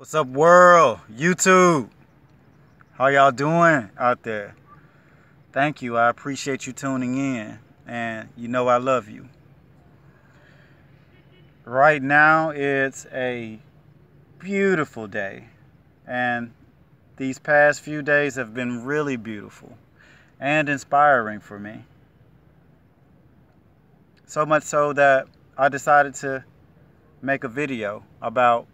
What's up, world? YouTube. How y'all doing out there? Thank you. I appreciate you tuning in. And you know I love you. Right now, it's a beautiful day. And these past few days have been really beautiful and inspiring for me. So much so that I decided to make a video about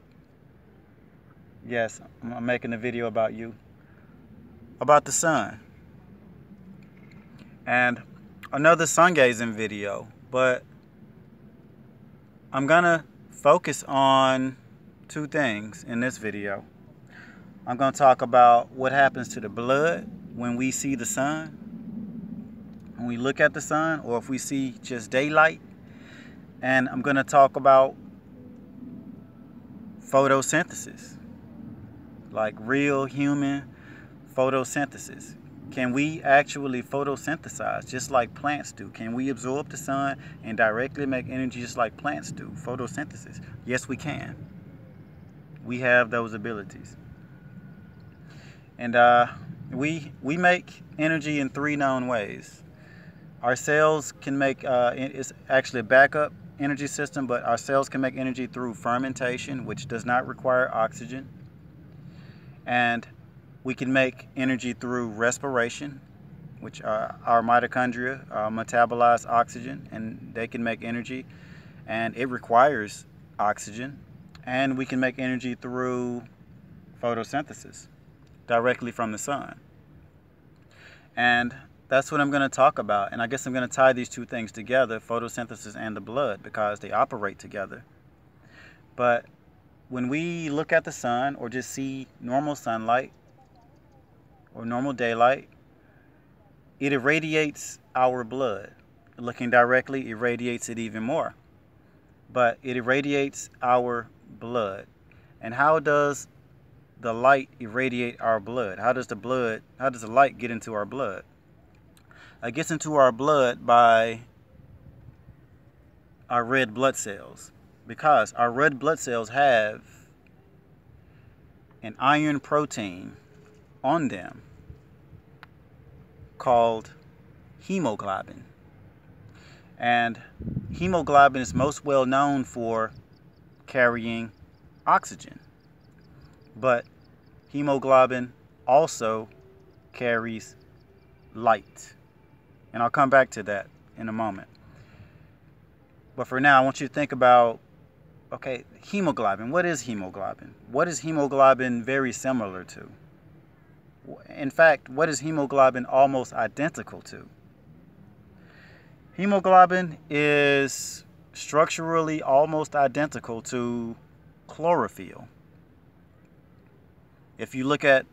Yes, I'm making a video about you. About the sun. And another sun gazing video, but I'm gonna focus on two things in this video. I'm gonna talk about what happens to the blood when we see the sun, when we look at the sun, or if we see just daylight. And I'm gonna talk about photosynthesis like real human photosynthesis. Can we actually photosynthesize just like plants do? Can we absorb the sun and directly make energy just like plants do? Photosynthesis. Yes, we can. We have those abilities. And uh, we, we make energy in three known ways. Our cells can make, uh, it's actually a backup energy system, but our cells can make energy through fermentation, which does not require oxygen and we can make energy through respiration, which uh, our mitochondria uh, metabolize oxygen and they can make energy, and it requires oxygen. And we can make energy through photosynthesis directly from the sun. And that's what I'm going to talk about. And I guess I'm going to tie these two things together photosynthesis and the blood because they operate together. But when we look at the sun or just see normal sunlight or normal daylight, it irradiates our blood. Looking directly irradiates it even more. But it irradiates our blood. And how does the light irradiate our blood? How does the blood, how does the light get into our blood? It gets into our blood by our red blood cells because our red blood cells have an iron protein on them called hemoglobin. And hemoglobin is most well known for carrying oxygen. But hemoglobin also carries light. And I'll come back to that in a moment. But for now, I want you to think about okay, hemoglobin. What is hemoglobin? What is hemoglobin very similar to? In fact, what is hemoglobin almost identical to? Hemoglobin is structurally almost identical to chlorophyll. If you look at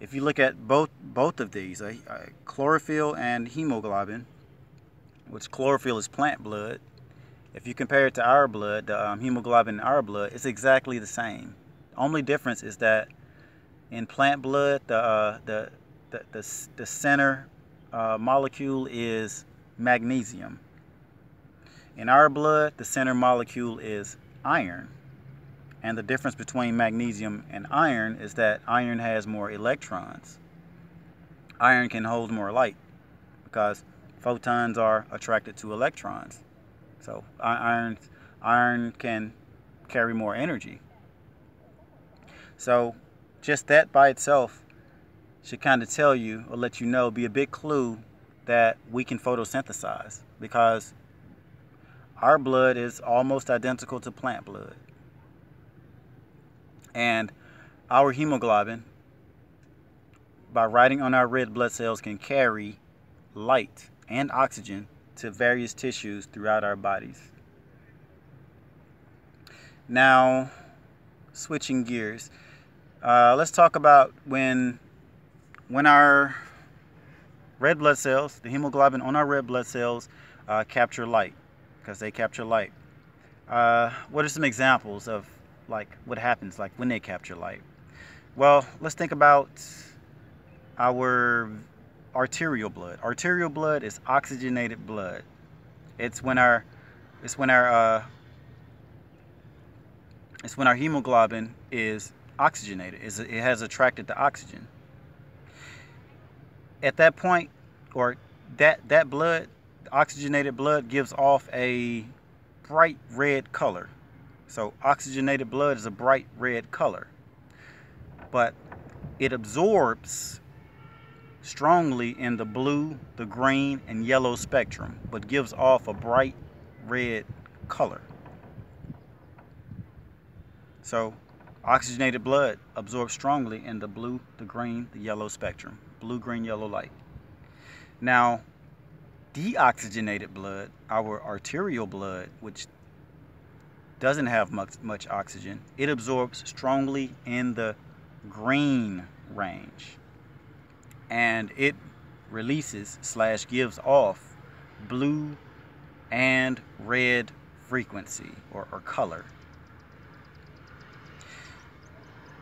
if you look at both both of these, uh, chlorophyll and hemoglobin, which chlorophyll is plant blood, if you compare it to our blood, the um, hemoglobin in our blood, it's exactly the same. The only difference is that in plant blood, the uh, the, the, the the center uh, molecule is magnesium. In our blood, the center molecule is iron. And the difference between magnesium and iron is that iron has more electrons. Iron can hold more light because photons are attracted to electrons. So iron, iron can carry more energy. So just that by itself should kind of tell you or let you know, be a big clue that we can photosynthesize because our blood is almost identical to plant blood. And our hemoglobin, by writing on our red blood cells, can carry light and oxygen to various tissues throughout our bodies. Now, switching gears, uh, let's talk about when when our red blood cells, the hemoglobin on our red blood cells, uh, capture light, because they capture light. Uh, what are some examples of like what happens like when they capture light? Well, let's think about our arterial blood. Arterial blood is oxygenated blood. It's when our it's when our uh, it's when our hemoglobin is oxygenated. Is it has attracted the oxygen. At that point, or that that blood, oxygenated blood gives off a bright red color. So oxygenated blood is a bright red color. But it absorbs strongly in the blue, the green, and yellow spectrum, but gives off a bright red color. So oxygenated blood absorbs strongly in the blue, the green, the yellow spectrum, blue, green, yellow light. Now, deoxygenated blood, our arterial blood, which doesn't have much, much oxygen, it absorbs strongly in the green range. And it releases slash gives off blue and red frequency or, or color.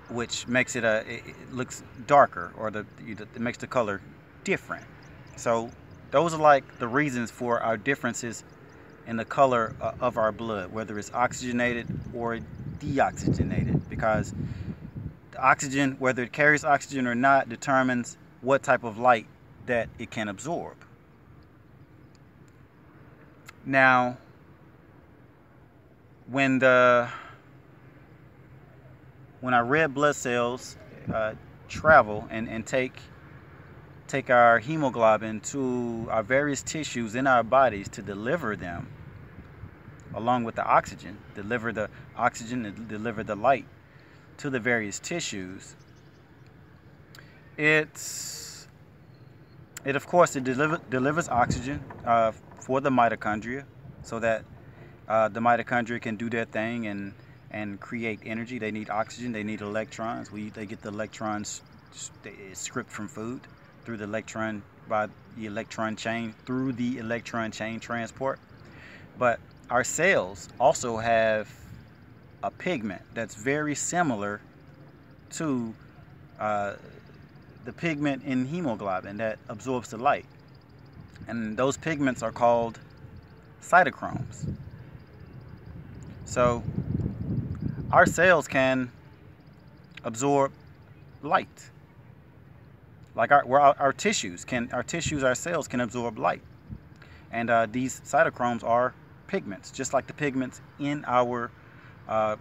Which makes it a it looks darker or the it makes the color different. So those are like the reasons for our differences in the color uh, of our blood, whether it's oxygenated or deoxygenated, because the oxygen, whether it carries oxygen or not, determines what type of light that it can absorb. Now, when the when our red blood cells uh, travel and, and take take our hemoglobin to our various tissues in our bodies to deliver them along with the oxygen, deliver the oxygen and deliver the light to the various tissues. It's it of course it deliver, delivers oxygen uh, for the mitochondria so that uh, the mitochondria can do their thing and and create energy. They need oxygen. They need electrons. We they get the electrons stripped from food through the electron by the electron chain through the electron chain transport. But our cells also have a pigment that's very similar to uh, the pigment in hemoglobin that absorbs the light. And those pigments are called cytochromes. So our cells can absorb light like our, our, our, tissues can, our tissues, our cells can absorb light. And uh, these cytochromes are pigments, just like the pigments in our uh,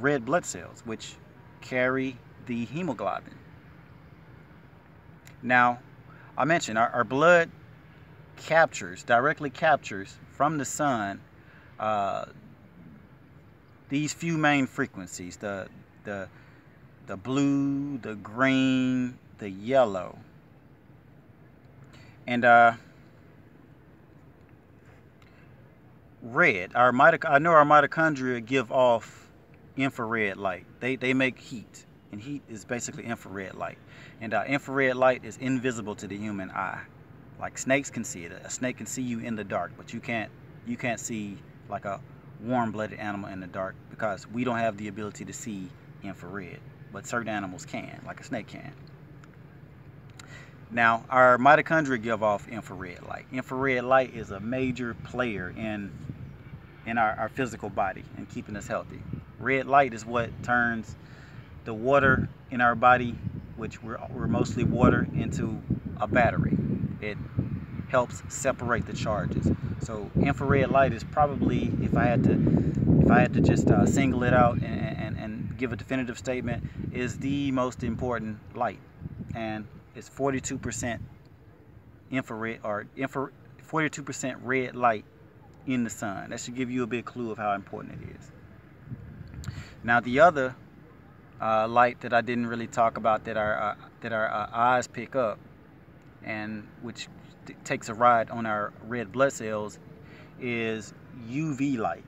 red blood cells, which carry the hemoglobin. Now, I mentioned our, our blood captures, directly captures from the sun uh, these few main frequencies, the, the, the blue, the green, the yellow. And uh, red, our mitoc I know our mitochondria give off infrared light. They, they make heat, and heat is basically infrared light. And uh, infrared light is invisible to the human eye. Like snakes can see it. A snake can see you in the dark, but you can't you can't see like a warm-blooded animal in the dark because we don't have the ability to see infrared. But certain animals can, like a snake can. Now, our mitochondria give off infrared light. Infrared light is a major player in, in our, our physical body and keeping us healthy. Red light is what turns the water in our body, which we're, we're mostly water, into a battery. It helps separate the charges. So infrared light is probably, if I had to, if I had to just uh, single it out and, and, and give a definitive statement, is the most important light. And it's 42% infrared or infra 42% red light in the sun. That should give you a big clue of how important it is. Now the other uh, light that I didn't really talk about that our uh, that our uh, eyes pick up, and which takes a ride on our red blood cells, is UV light.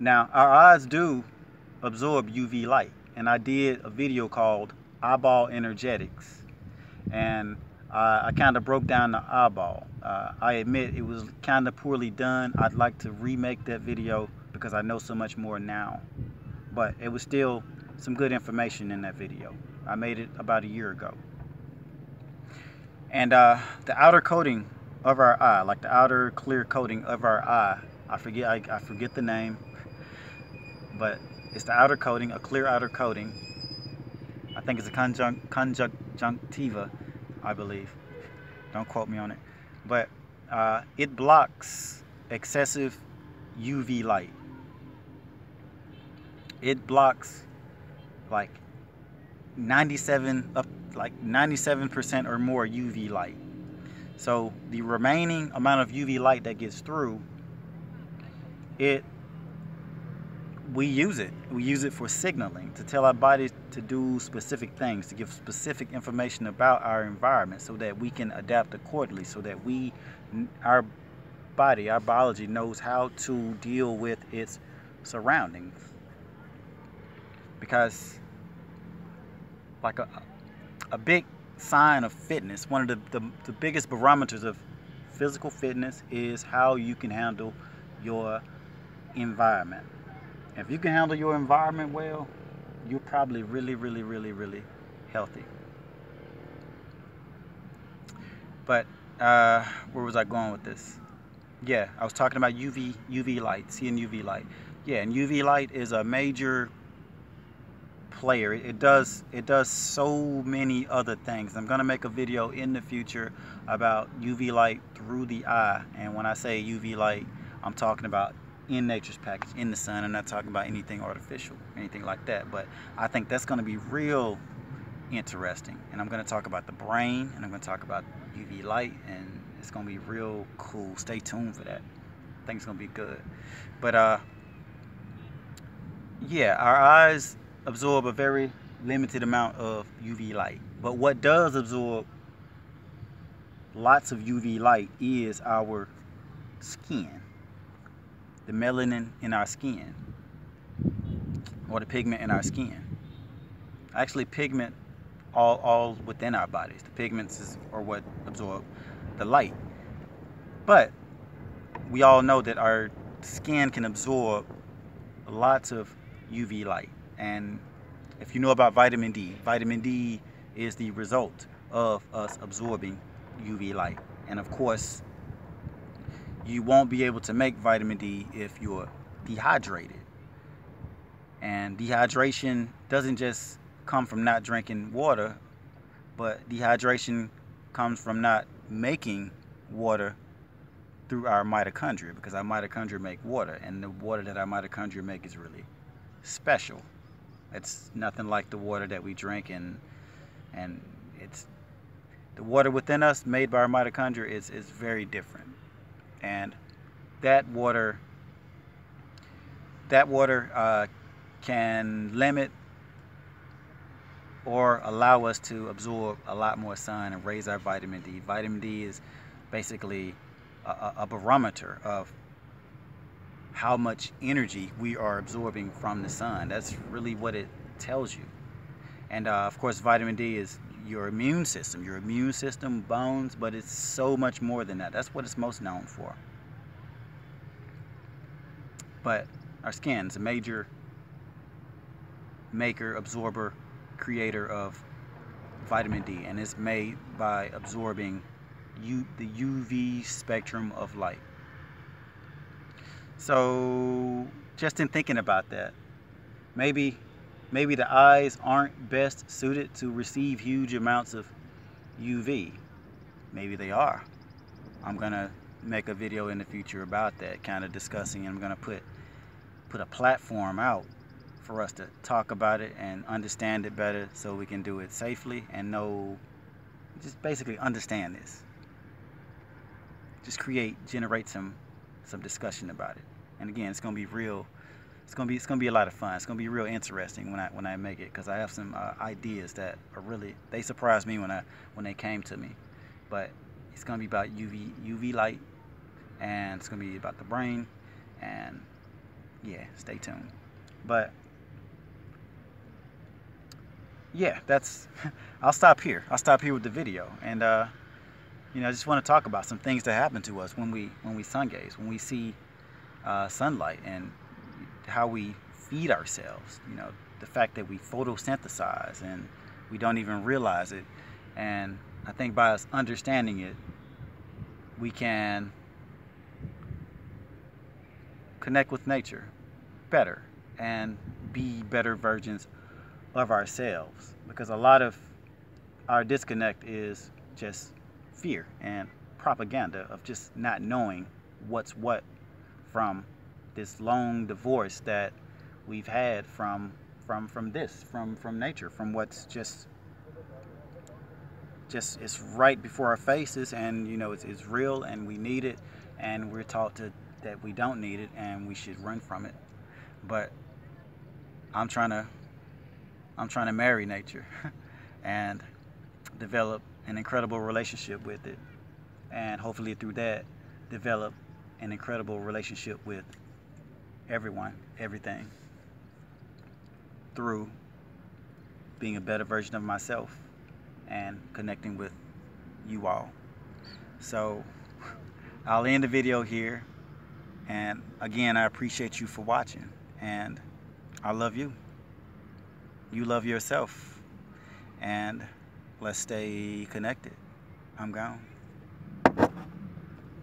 Now our eyes do absorb UV light, and I did a video called eyeball energetics and I kind of broke down the eyeball. Uh, I admit it was kind of poorly done. I'd like to remake that video because I know so much more now. But it was still some good information in that video. I made it about a year ago. And uh, the outer coating of our eye, like the outer clear coating of our eye, I forget I, I forget the name, but It's the outer coating, a clear outer coating. I think it's a conjunct, conjunctiva, I believe. Don't quote me on it. But uh, it blocks excessive UV light. It blocks like 97 up like 97% or more UV light. So the remaining amount of UV light that gets through, it we use it. We use it for signaling to tell our body to do specific things, to give specific information about our environment so that we can adapt accordingly, so that we, our body, our biology knows how to deal with its surroundings. Because, like a, a big sign of fitness, one of the, the, the biggest barometers of physical fitness is how you can handle your environment. If you can handle your environment well, you're probably really, really, really, really healthy. But uh, where was I going with this? Yeah, I was talking about UV UV light, seeing UV light. Yeah, and UV light is a major player. It does it does so many other things. I'm gonna make a video in the future about UV light through the eye. And when I say UV light, I'm talking about in nature's package, in the sun. I'm not talking about anything artificial, anything like that. But I think that's gonna be real interesting. And I'm gonna talk about the brain and I'm gonna talk about UV light and it's gonna be real cool. Stay tuned for that. I think it's gonna be good. But uh yeah, our eyes absorb a very limited amount of UV light. But what does absorb lots of UV light is our skin, the melanin in our skin, or the pigment in our skin. Actually, pigment all, all within our bodies. The pigments is, are what absorb the light. But we all know that our skin can absorb lots of UV light. And if you know about vitamin D, vitamin D is the result of us absorbing UV light. And of course, you won't be able to make vitamin D if you're dehydrated. And dehydration doesn't just come from not drinking water, but dehydration comes from not making water through our mitochondria because our mitochondria make water and the water that our mitochondria make is really special. It's nothing like the water that we drink, and and it's the water within us, made by our mitochondria, is is very different, and that water that water uh, can limit or allow us to absorb a lot more sun and raise our vitamin D. Vitamin D is basically a, a barometer of how much energy we are absorbing from the sun. That's really what it tells you. And uh, of course, vitamin D is your immune system, your immune system, bones, but it's so much more than that. That's what it's most known for. But our skin is a major maker, absorber, creator of vitamin D, and it's made by absorbing U the UV spectrum of light. So just in thinking about that, maybe maybe the eyes aren't best suited to receive huge amounts of UV. Maybe they are. I'm gonna make a video in the future about that, kind of discussing. I'm gonna put put a platform out for us to talk about it and understand it better, so we can do it safely and know, just basically understand this. Just create, generate some some discussion about it. And again, it's gonna be real. It's gonna be it's gonna be a lot of fun. It's gonna be real interesting when I when I make it because I have some uh, ideas that are really they surprised me when I when they came to me. But it's gonna be about UV UV light, and it's gonna be about the brain, and yeah, stay tuned. But yeah, that's. I'll stop here. I'll stop here with the video, and uh, you know, I just want to talk about some things that happen to us when we when we sun gaze, when we see uh, sunlight, and how we feed ourselves. You know, the fact that we photosynthesize and we don't even realize it. And I think by us understanding it, we can connect with nature better and be better versions of ourselves because a lot of our disconnect is just fear and propaganda of just not knowing what's what from this long divorce that we've had from from from this from from nature from what's just just it's right before our faces and you know it's, it's real and we need it and we're taught to that we don't need it and we should run from it. But i'm trying to i'm trying to marry nature and develop an incredible relationship with it and hopefully through that develop an incredible relationship with everyone everything through being a better version of myself and connecting with you all. So I'll end the video here. And again, I appreciate you for watching. And I love you. You love yourself. And let's stay connected. I'm gone.